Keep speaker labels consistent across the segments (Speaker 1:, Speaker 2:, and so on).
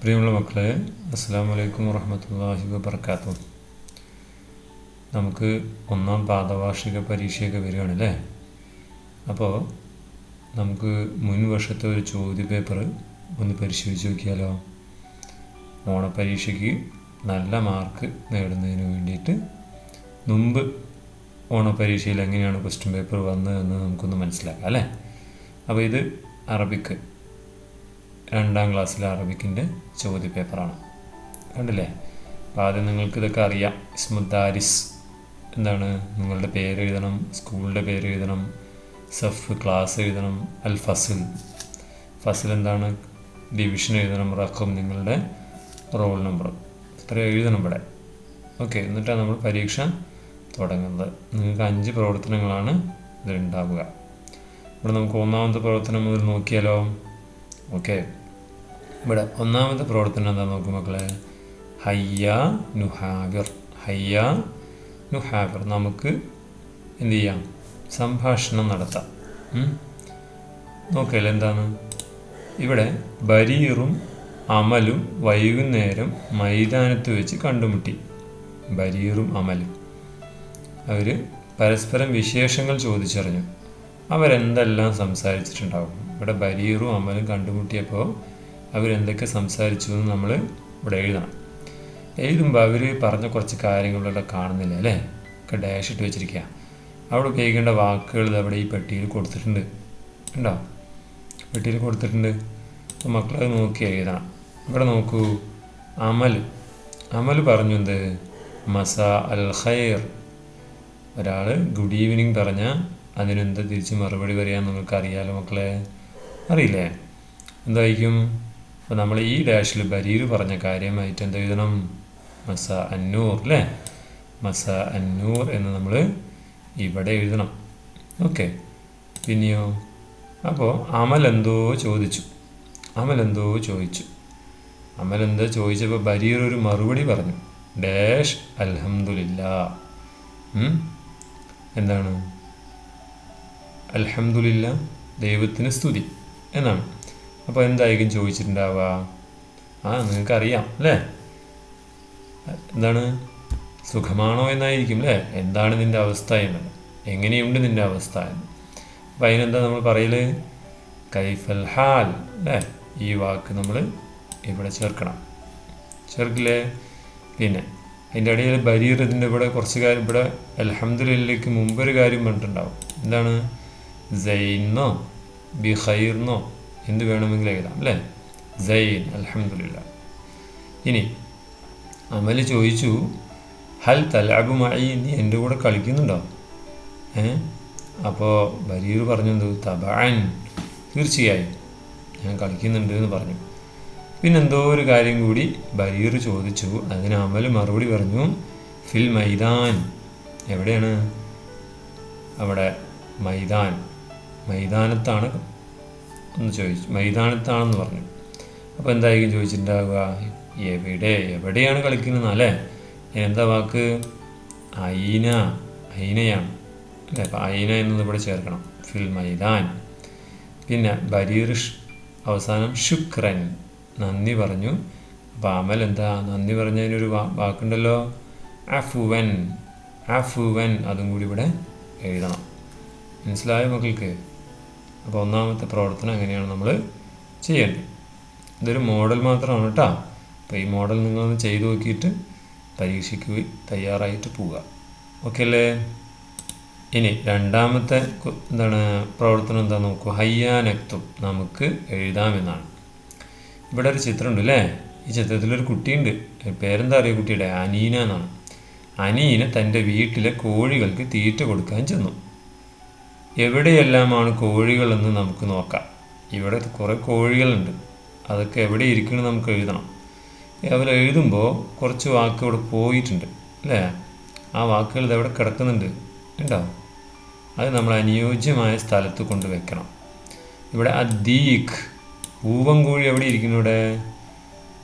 Speaker 1: പ്രിയമുള്ള മക്കളെ അസ്സാം വലൈക്കും വറഹമത്തല്ലാഹി വബർക്കാത്തു നമുക്ക് ഒന്നാം പാദവാർഷിക പരീക്ഷയൊക്കെ വരികയാണല്ലേ അപ്പോൾ നമുക്ക് മുൻ വർഷത്തെ ഒരു ചോദ്യ പേപ്പർ ഒന്ന് പരിശോധിച്ച് നോക്കിയാലോ? ഓണപ്പരീക്ഷയ്ക്ക് നല്ല മാർക്ക് നേടുന്നതിന് വേണ്ടിയിട്ട് മുമ്പ് ഓണപ്പരീക്ഷയിൽ എങ്ങനെയാണ് ക്വസ്റ്റ്യൻ പേപ്പർ വന്നതെന്ന് നമുക്കൊന്ന് മനസ്സിലാക്കാം അല്ലേ? അപ്പോൾ ഇത് അറബിക്ക് രണ്ടാം ക്ലാസ്സിലെ അറബിക്കിന്റെ ചോദ്യ പേപ്പറാണ്. കണ്ടില്ലേ? അപ്പോൾ ആദ്യം നിങ്ങൾക്ക് ഇതൊക്കെ അറിയാം. ഇസ്മുദ്ദാരിസ് എന്താണ്? നിങ്ങളുടെ പേര് എഴുതണം സ്കൂളിന്റെ പേര് എഴുതണം സഫ് ക്ലാസ് എഴുതണം അൽ ഫസിൽ. ഫസിൽ എന്താണ്? ഡിവിഷൻ എഴുതണം റഖം നിങ്ങളുടെ റോൾ നമ്പർ. ഇത്ര എഴുതണം ഇവിടെ. ഓക്കെ എന്നിട്ടാണ് നമ്മൾ പരീക്ഷ തുടങ്ങുന്നത്. നിങ്ങൾക്ക് അഞ്ച് പ്രവർത്തനങ്ങളാണ് ഇതിലുണ്ടാവുക. ഇവിടെ നമുക്ക് ഒന്നാമത്തെ പ്രവർത്തനം മുതൽ നോക്കിയാലോ? ഓക്കെ. ഇവിടെ ഒന്നാമത്തെ പ്രവർത്തനം എന്താ നോക്കും മക്കളെ. ഹയ്യ നുഹാവിർ ഹയ്യ നുഹാവിർ നമുക്ക് എന്തു ചെയ്യാം? സംഭാഷണം നടത്താം. നോക്കിയല്ലേ എന്താണ്? ഇവിടെ ബരീറും അമലും വൈകുന്നേരം മൈതാനത്ത് വെച്ച് കണ്ടുമുട്ടി. ബരീറും അമലും. അവർ പരസ്പരം വിശേഷങ്ങൾ ചോദിച്ചറിഞ്ഞു. അവരെന്തെല്ലാം സംസാരിച്ചിട്ടുണ്ടാവും? ഇവിടെ ബരീറും അമലും കണ്ടുമുട്ടിയപ്പോൾ അവരെന്തൊക്കെ സംസാരിച്ചു എന്ന് നമ്മൾ ഇവിടെ എഴുതണം. എഴുതുമ്പോൾ അവർ പറഞ്ഞ കുറച്ച് കാര്യങ്ങളിവിടെ കാണുന്നില്ല അല്ലേ? ഒക്കെ ഡാഷ് ഇട്ട് വെച്ചിരിക്കുക അവിടെ ഉപയോഗിക്കേണ്ട വാക്കുകൾ അവിടെ ഈ പെട്ടിയിൽ കൊടുത്തിട്ടുണ്ട്. ഉണ്ടോ? പെട്ടിയിൽ കൊടുത്തിട്ടുണ്ട്. അപ്പോൾ മക്കളത് നോക്കി എഴുതണം. ഇവിടെ നോക്കൂ. അമൽ. അമൽ പറഞ്ഞു എന്ത്? മസ അൽ ഖൈർ. ഒരാൾ ഗുഡ് ഈവനിങ് പറഞ്ഞാൽ അതിനെന്ത് തിരിച്ച് മറുപടി പറയാൻ നിങ്ങൾക്ക് അറിയാലോ മക്കളെ? അറിയില്ലേ? എന്തായിരിക്കും? അപ്പോൾ നമ്മൾ ഈ ഡാഷിൽ ബരീർ പറഞ്ഞ കാര്യമായിട്ട് എന്ത് എഴുതണം? മസ അന്നൂർ അല്ലേ മസ അന്നൂർ എന്ന് നമ്മൾ ഇവിടെ എഴുതണം. ഓക്കെ. പിന്നെയോ? അപ്പോൾ അമൽ എന്തോ ചോദിച്ചു. അമൽ എന്തോ ചോദിച്ചു. അമൽ എന്താ ചോദിച്ചപ്പോൾ ബരീർ ഒരു മറുപടി പറഞ്ഞു. ഡാഷ് അലഹമില്ല എന്താണ്? അൽഹംദുലില്ല ദൈവത്തിന് സ്തുതി. എന്നാണ്. അപ്പോൾ എന്തായിരിക്കും ചോദിച്ചിട്ടുണ്ടാവുക? ആ നിങ്ങൾക്കറിയാം അല്ലേ? എന്താണ്? സുഖമാണോ എന്നായിരിക്കും അല്ലേ? എന്താണ് നിന്റെ അവസ്ഥ എന്നത്? എങ്ങനെയുണ്ട് നിന്റെ അവസ്ഥ എന്ന്. അപ്പം അതിനെന്താ നമ്മൾ പറയൽ കൈഫൽ ഹാൽ അല്ലേ? ഈ വാക്ക് നമ്മൾ ഇവിടെ ചേർക്കണം. ചേർക്കില്ലേ? പിന്നെ അതിന്റെ ഇടയിൽ ബരീർ ഇതിന്റെ ഇവിടെ കുറച്ച് കാര്യം ഇവിടെ അലഹമ്മദിലേക്ക് മുമ്പൊരു കാര്യം പറഞ്ഞിട്ടുണ്ടാവും. എന്താണ്? സൈനോ ബി ഖൈർന്നോ എന്ത് വേണമെങ്കിലും എഴുതാം അല്ലേ? സൈൻ അലഹമില്ല ഇനി അമൽ ചോദിച്ചു ഹൽ തലാബുമായി നീ എന്റെ കൂടെ കളിക്കുന്നുണ്ടോ? ഏ? അപ്പോൾ ബരീർ പറഞ്ഞു എന്ത് തബാൻ തീർച്ചയായും ഞാൻ കളിക്കുന്നുണ്ട് എന്ന് പറഞ്ഞു. പിന്നെന്തോ ഒരു കാര്യം കൂടി ബരീർ ചോദിച്ചു. അതിന് അമൽ മറുപടി പറഞ്ഞു ഫിൽ മൈതാൻ എവിടെയാണ്? അവിടെ മൈതാൻ മൈതാനത്താണ് എന്ന് ചോദിച്ചു. മൈതാനത്താണെന്ന് പറഞ്ഞു. അപ്പോൾ എന്തായിരിക്കും ചോദിച്ചിട്ടുണ്ടാവുക? എവിടെ? എവിടെയാണ് കളിക്കുന്നത് അല്ലേ? എന്താ വാക്ക്? ഐന ഐനയാണ് അല്ലേ? അപ്പോൾ ഐന എന്നത് ഇവിടെ ചേർക്കണം. ഫിൽ മൈദാൻ പിന്നെ ബരീർഷ് അവസാനം ശുക്രൻ. നന്ദി പറഞ്ഞു. അപ്പോൾ അമൽ എന്താ? നന്ദി പറഞ്ഞതിനൊരു വാക്കുണ്ടല്ലോ. അഫുവൻ. അഫുവൻ. അതും കൂടി ഇവിടെ എഴുതണം. മനസ്സിലായോ മക്കൾക്ക്? അപ്പോൾ ഒന്നാമത്തെ പ്രവർത്തനം എങ്ങനെയാണ് നമ്മൾ ചെയ്യേണ്ടത്? ഇതൊരു മോഡൽ മാത്രമാണ് കേട്ടോ അപ്പോൾ ഈ മോഡൽ നിങ്ങളൊന്ന് ചെയ്തു നോക്കിയിട്ട് പരീക്ഷയ്ക്ക് തയ്യാറായിട്ട് പോവുക. ഓക്കെ അല്ലേ? ഇനി രണ്ടാമത്തെ എന്താണ് പ്രവർത്തനം എന്താ നോക്കൂ. ഹയ്യാനക്തും നമുക്ക് എഴുതാമെന്നാണ്. ഇവിടെ ഒരു ചിത്രമുണ്ട് അല്ലേ ഈ ചിത്രത്തിലൊരു കുട്ടിയുണ്ട്. പേരെന്താ അറിയുക കുട്ടിയുടെ? അനീന എന്നാണ്. അനീന തന്റെ വീട്ടിലെ കോഴികൾക്ക് തീറ്റ കൊടുക്കാൻ ചെന്നു. എവിടെയെല്ലാമാണ് കോഴികളെന്ന് നമുക്ക് നോക്കാം. ഇവിടെ കുറേ കോഴികളുണ്ട്. അതൊക്കെ എവിടെ ഇരിക്കണം നമുക്ക് എഴുതണം. അവർ എഴുതുമ്പോൾ കുറച്ച് വാക്ക് ഇവിടെ പോയിട്ടുണ്ട് അല്ലേ? ആ വാക്കുകൾ ഇതെവിടെ കിടക്കുന്നുണ്ട് ഉണ്ടോ അത് നമ്മൾ അനുയോജ്യമായ സ്ഥലത്ത് കൊണ്ട് വെക്കണം. ഇവിടെ ആ ദീഖ് പൂവം കോഴി എവിടെ ഇരിക്കുന്നു ഇവിടെ?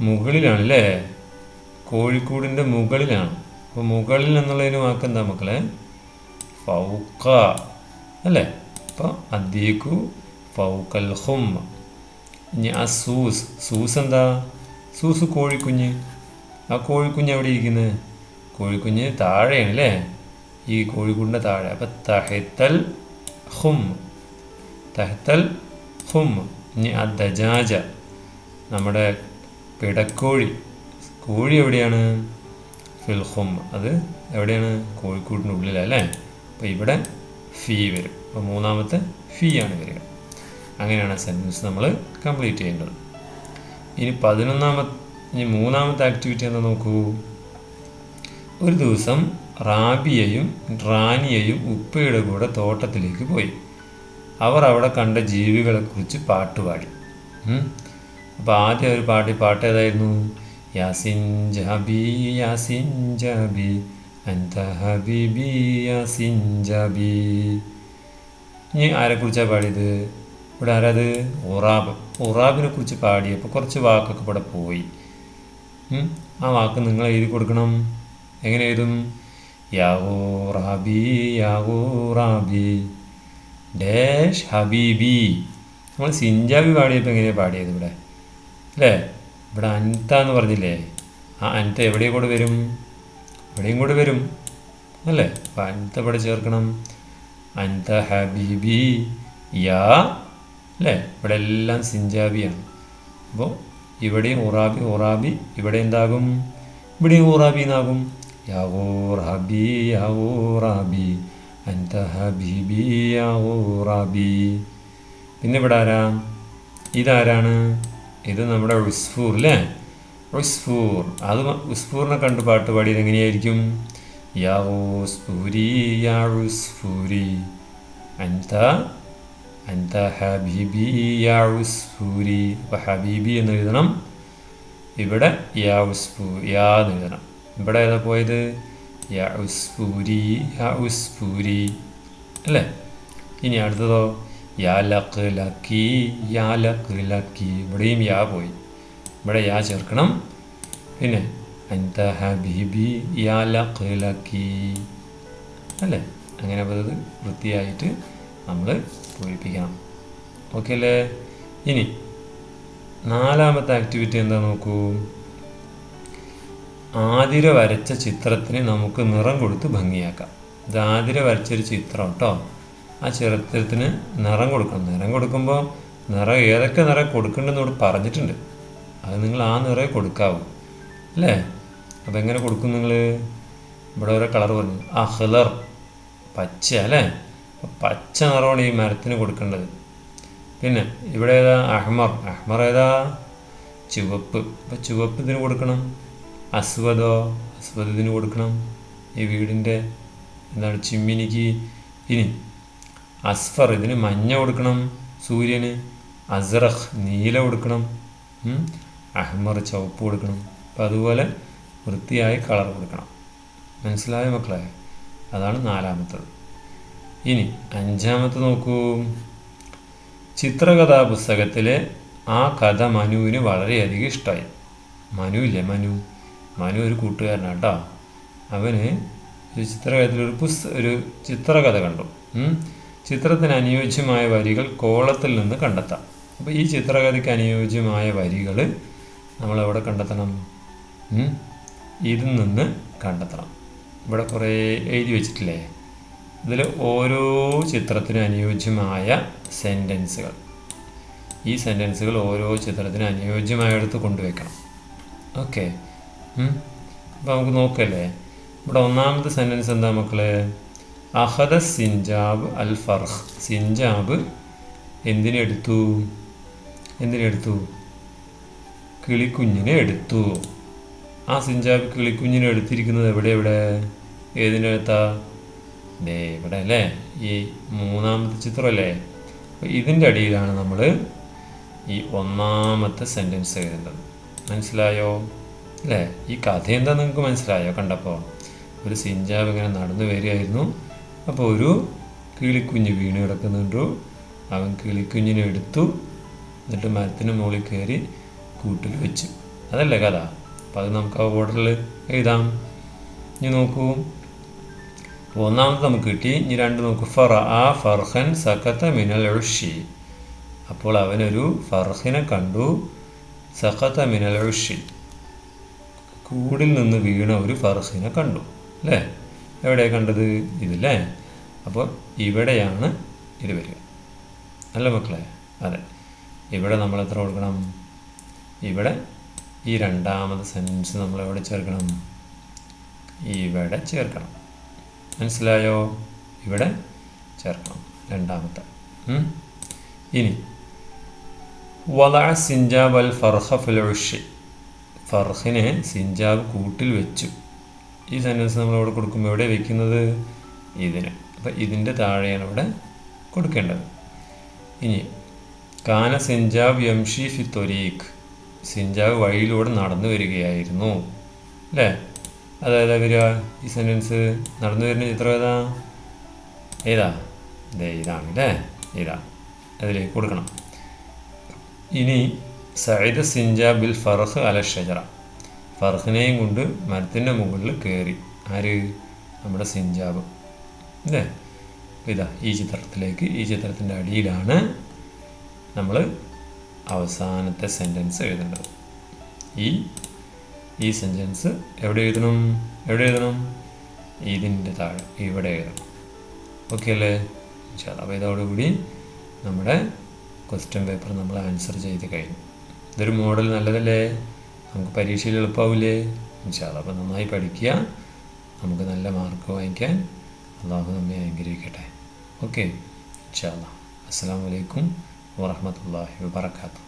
Speaker 1: മുകളിലാണ് അല്ലേ? കോഴിക്കൂടിന്റെ മുകളിലാണ്. അപ്പോൾ മുകളിൽ എന്നുള്ളതിന് വാക്ക് എന്താ മക്കളെ? ഫൗക്ക അല്ലേ? അപ്പോൾ അദ്ദീഖു ഫൗക്കൽ ഹും ഇനി ആ സൂസ് സൂസ് എന്താ? സൂസ് കോഴിക്കുഞ്ഞ്. ആ കോഴിക്കുഞ്ഞ് എവിടെ ഇരിക്കുന്നത് കോഴിക്കുഞ്ഞ് താഴെയാണ് അല്ലേ? ഈ കോഴിക്കുഞ്ഞിന്റെ താഴെ. അപ്പം തഹത്തൽ ഹും തഹത്തൽ ഹും ഇനി ആ ദജാജ നമ്മുടെ പിടക്കോഴി. കോഴി എവിടെയാണ്? ഫിൽ ഹും അത് എവിടെയാണ്? കോഴിക്കൂടിന്റെ ഉള്ളിലല്ലേ അപ്പോൾ ഇവിടെ ഫീ വരും. അപ്പോൾ മൂന്നാമത്തെ ഫീ ആണ് വരിക. അങ്ങനെയാണ് സെന്റൻസ് നമ്മൾ കംപ്ലീറ്റ് ചെയ്യേണ്ടത്. ഇനി പതിനൊന്നാമത്തെ ഇനി മൂന്നാമത്തെ ആക്ടിവിറ്റി എന്താ നോക്കൂ? ഒരു ദിവസം റാബിയയും റാനിയയും ഉപ്പയുടെ കൂടെ തോട്ടത്തിലേക്ക് പോയി. അവർ അവിടെ കണ്ട ജീവികളെക്കുറിച്ച് പാട്ടുപാടി അപ്പോൾ ആദ്യം ഒരു പാടി പാട്ട് ഏതായിരുന്നു? യാസിൻ ജാബി യാസിൻ ജാബി അൻത ഹബീബി ജാബി. ഇനി ആരെക്കുറിച്ചാണ് പാടിയത്? ഇവിടെ ആരാത്? ഉറാബ്. ഉറാബിനെ കുറിച്ച് പാടിയപ്പോൾ കുറച്ച് വാക്കൊക്കെ ഇവിടെ പോയി. ആ വാക്ക് നിങ്ങൾ എഴുതി കൊടുക്കണം. എങ്ങനെ എഴുതും? യാവോ റാബി യാവോ റാബി. ഡാഷ് ഹബീബി. നമ്മൾ സിഞ്ചാബി പാടിയപ്പോൾ എങ്ങനെയാണ് പാടിയത് ഇവിടെ? അല്ലേ? ഇവിടെ അൻത എന്ന് പറഞ്ഞില്ലേ? ആ അൻത എവിടെ കൂടെ വരും? ഇവിടെയും കൂടെ വരും. അല്ലേ? അപ്പം അൻത ഇവിടെ ചേർക്കണം. അൻത ഹബീബി. യാ. അല്ലേ? ഇവിടെ എല്ലാം സിഞ്ചാബിയാണ്. അപ്പോൾ ഇവിടെയും ഉറാബി ഉറാബി ഇവിടെ എന്താകും? ഇവിടെയും ഉറാബി എന്നാകും? യാവോ റാബി യാവോ റാബി. അൻത ഹബീബി യാവോ റാബി. പിന്നെ ഇവിടെ ആരാ? ഇതാരാണ്? ഇത് നമ്മുടെ ഉസ്ഫൂർ അല്ലേ? ഉസ്ഫൂർ. അത് ഉസ്ഫൂറിനെ കണ്ട് പാട്ട് പാടിയത് എങ്ങനെയായിരിക്കും? ഹബീബി ഹബീബി എന്ന് എഴുതണം. ഇവിടെ യാ എന്ന് എഴുതണം. ഇവിടെ ഏതാ പോയത്? അല്ലേ? ഇനി അടുത്തതോ? യാ ലക്ക് യാ ലക്കി ഇവിടെയും യാ പോയി. ഇവിടെ യാ ചേർക്കണം. പിന്നെ അൻത ഹബീബി അല്ലേ? അങ്ങനെ അത് വൃത്തിയായിട്ട് നമ്മൾ പൂരിപ്പിക്കണം. ഓക്കെ അല്ലേ? ഇനി നാലാമത്തെ ആക്ടിവിറ്റി എന്താ നോക്കൂ? ആതിര വരച്ച ചിത്രത്തിന് നമുക്ക് നിറം കൊടുത്ത് ഭംഗിയാക്കാം. ഇത് ആതിര വരച്ചൊരു ചിത്രം കേട്ടോ ആ ചിത്രത്തിന് നിറം കൊടുക്കണം. നിറം കൊടുക്കുമ്പോൾ നിറം ഏതൊക്കെ നിറം കൊടുക്കേണ്ടെന്ന് ഇവിടെ പറഞ്ഞിട്ടുണ്ട്. അത് നിങ്ങൾ ആ നിറയെ കൊടുക്കാവൂ. അല്ലേ? അപ്പോൾ എങ്ങനെ കൊടുക്കും നിങ്ങൾ ഇവിടെ ഓരോ കളർ പറഞ്ഞു. ആ അഹ്ലർ പച്ച അല്ലേ? പച്ച നിറമാണ് ഈ മരത്തിന് കൊടുക്കേണ്ടത്. പിന്നെ ഇവിടെ ഏതാ? അഹ്മർ. അഹ്മർ ഏതാ? ചുവപ്പ്. അപ്പോൾ ചുവപ്പ് ഇതിന് കൊടുക്കണം. അസ്വദോ? അസ്വദ് ഇതിന് കൊടുക്കണം. ഈ വീടിന്റെ എന്താണ് ചിമ്മിനിക്ക്? ഇനി അസ്ഫർ ഇതിന് മഞ്ഞ കൊടുക്കണം സൂര്യന്. അസ്റഖ് നീല കൊടുക്കണം. അഹ്മർ ചുവപ്പ് കൊടുക്കണം. അപ്പം അതുപോലെ വൃത്തിയായി കളർ കൊടുക്കണം. മനസ്സിലായ മക്കളെ? അതാണ് നാലാമത്തത്. ഇനി അഞ്ചാമത്തെ നോക്കൂ. ചിത്രകഥാ പുസ്തകത്തിലെ ആ കഥ മനുവിന് വളരെയധികം ഇഷ്ടമായി മനു ഇല്ലേ മനു? മനു ഒരു കൂട്ടുകാരനാണ് കേട്ടോ അവന് ഒരു ചിത്രകഥയിൽ ഒരു പുസ്ത ഒരു ചിത്രകഥ കണ്ടു. ചിത്രത്തിന് അനുയോജ്യമായ വരികൾ കോളത്തിൽ നിന്ന് കണ്ടെത്താം. അപ്പോൾ ഈ ചിത്രകഥയ്ക്ക് അനുയോജ്യമായ വരികൾ നമ്മൾ എവിടെ കണ്ടെത്തണം? ഇതിൽ നിന്ന് കണ്ടെത്തണം. ഇവിടെ കുറേ എഴുതി വെച്ചിട്ടില്ലേ? ഇതിൽ ഓരോ ചിത്രത്തിനും അനുയോജ്യമായ സെന്റൻസുകൾ ഈ സെന്റൻസുകൾ ഓരോ ചിത്രത്തിന് അനുയോജ്യമായെടുത്ത് കൊണ്ടുവയ്ക്കണം. ഓക്കെ അപ്പോൾ നമുക്ക് നോക്കല്ലേ? ഇവിടെ ഒന്നാമത്തെ സെന്റൻസ് എന്താ മക്കളെ? അഹദ സിൻജാബ് അൽ ഫർഹ്. സിൻജാബ് എന്തിനെടുത്തു എന്തിനെടുത്തു കിളിക്കുഞ്ഞിനെ എടുത്തു. ആ സിഞ്ചാബ് കിളിക്കുഞ്ഞിനെ എടുത്തിരിക്കുന്നത് എവിടെ എവിടെ? ഏതിന്റെ അടുത്താ ദേ ഇവിടെ അല്ലേ? ഈ മൂന്നാമത്തെ ചിത്രമല്ലേ? അപ്പോൾ ഇതിന്റെ അടിയിലാണ് നമ്മൾ ഈ ഒന്നാമത്തെ സെന്റൻസ് എഴുതേണ്ടത് മനസ്സിലായോ? അല്ലേ? ഈ കഥ എന്താ നിങ്ങൾക്ക് മനസ്സിലായോ? കണ്ടപ്പോൾ ഒരു സിഞ്ചാബ് ഇങ്ങനെ നടന്നു വരികയായിരുന്നു. അപ്പോൾ ഒരു കിളിക്കുഞ്ഞ് വീണ് കിടക്കുന്നുണ്ടു. അവൻ കിളിക്കുഞ്ഞിനെ എടുത്തു. എന്നിട്ട് മരത്തിന് മുകളിൽ കയറി കൂട്ടിൽ വെച്ച്. അതല്ലേ കഥ? അപ്പം അത് നമുക്ക് ആ ഓർഡറിൽ എഴുതാം. ഇനി നോക്കൂ. ഒന്നാമത് നമുക്ക് കിട്ടി. ഇനി രണ്ട് നോക്കൂ. ഫറ ആ ഫർഹൻ സഖത്ത മിനൽ ഉഷി അപ്പോൾ അവനൊരു ഫർഹിനെ കണ്ടു. സഖത്ത മിനൽ ഉഷി കൂടിൽ നിന്ന് വീണ ഒരു ഫർഹിനെ കണ്ടു. അല്ലേ? എവിടെ കണ്ടത്? ഇതില്ലേ അപ്പോൾ ഇവിടെയാണ് ഇത് വരിക. അല്ല മക്കളെ? അതെ. ഇവിടെ നമ്മൾ എത്ര കൊടുക്കണം? ഇവിടെ ഈ രണ്ടാമത് സെൻസ് നമ്മൾ എവിടെ ചേർക്കണം? ഇവിടെ ചേർക്കണം. മനസ്സിലായോ? ഇവിടെ ചേർക്കണം രണ്ടാമത്തെ. ഇനി വല സിഞ്ചാബ് അൽ ഫർഹ ഫിൽ ഉഷി ഫർഹിനെ സിഞ്ചാബ് കൂട്ടിൽ വെച്ചു. ഈ സെന്റൻസ് നമ്മൾ ഇവിടെ കൊടുക്കുമ്പോൾ എവിടെ വെക്കുന്നത്? ഇതിന്. അപ്പം ഇതിന്റെ താഴെയാണ് ഇവിടെ കൊടുക്കേണ്ടത്. ഇനി കാന സിഞ്ചാബ് യംഷി ഫി തൊരീഖ്. സിഞ്ചാബ് വഴിയിലൂടെ നടന്നു വരികയായിരുന്നു. അല്ലേ? അതായത് വരിക ഈ സെന്റൻസ് നടന്നു വരുന്ന ചിത്രം ഏതാ? ഏതാ? ദേ ഇതാണ് അല്ലേ? ഇതാ അതിലേക്ക് കൊടുക്കണം. ഇനി സൈദ് സിഞ്ചാബിൽ ഫറഹ് അല ഷജറ. ഫർഹിനെയും കൊണ്ട് മരത്തിന്റെ മുകളിൽ കയറി ആര്? നമ്മുടെ സിഞ്ചാബ് അല്ലേ? ഇതാ ഈ ചിത്രത്തിലേക്ക് ഈ ചിത്രത്തിന്റെ അടിയിലാണ് നമ്മൾ അവസാനത്തെ സെന്റൻസ് എഴുതേണ്ടത്. ഈ ഈ സെന്റൻസ് എവിടെ എഴുതണം? എവിടെ എഴുതണം? ഇതിന്റെ താഴെ ഇവിടെ എഴുതണം. ഓക്കെ അല്ലേ? അപ്പോൾ ഇതോടുകൂടി നമ്മുടെ ക്വസ്റ്റ്യൻ പേപ്പർ നമ്മൾ ആൻസർ ചെയ്ത് കഴിഞ്ഞു. ഇതൊരു മോഡൽ നല്ലതല്ലേ? നമുക്ക് പരീക്ഷയിൽ എളുപ്പമാവില്ലേ ഇൻഷാല്ല അപ്പോൾ നന്നായി പഠിക്കുക. നമുക്ക് നല്ല മാർക്ക് വാങ്ങിക്കാൻ അള്ളാഹു നമ്മെ അനുഗ്രഹിക്കട്ടെ. ഓക്കെ ഇൻഷാല്ല അസ്സാം വലൈക്കും വാഹമത്തല്ലാഹി വാബർക്കാത്തു